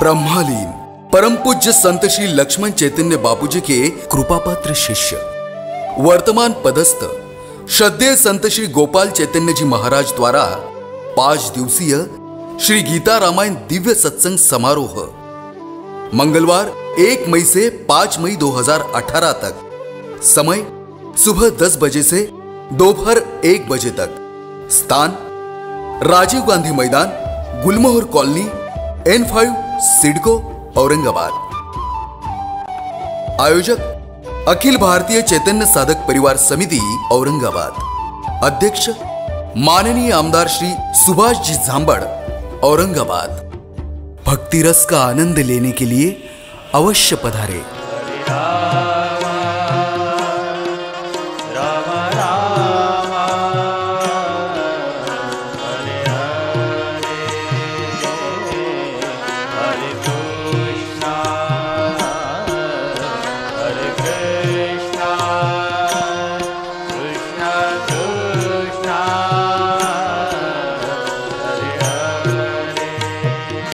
ब्रह्मालीन परम पूज्य संत श्री लक्ष्मण चैतन्य बापूजी के कृपापात्र शिष्य वर्तमान पदस्थ श्रद्धेय संत श्री गोपाल चैतन्य जी महाराज द्वारा पाँच दिवसीय श्री गीता रामायण दिव्य सत्संग समारोह। मंगलवार, एक मई से पाँच मई 2018 तक। समय, सुबह दस बजे से दोपहर एक बजे तक। स्थान, राजीव गांधी मैदान, Gulmohar colony, N five, CIDCO, Aurangabad. आयोजक अखिल भारतीय चैतन्य साधक परिवार समिति, औरंगाबाद. अध्यक्ष, माननीय आमदार श्री सुभाष जी झांबड़, औरंगाबाद. भक्ति रस का आनंद लेने के लिए अवश्य पधारें.